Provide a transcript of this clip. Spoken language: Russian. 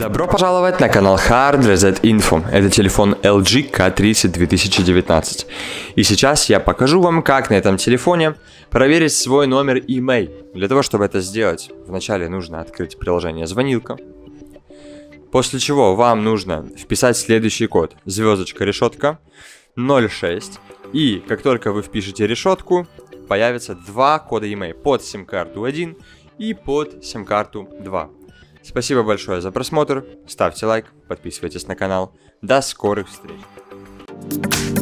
Добро пожаловать на канал Hard Reset Info. Это телефон LG K30 2019. И сейчас я покажу вам, как на этом телефоне проверить свой номер email. Для того, чтобы это сделать, вначале нужно открыть приложение «Звонилка». После чего вам нужно вписать следующий код. Звездочка, решетка, 06. И как только вы впишете решетку, появится два кода email под сим-карту 1 и под сим-карту 2. Спасибо большое за просмотр, ставьте лайк, подписывайтесь на канал. До скорых встреч!